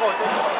そう。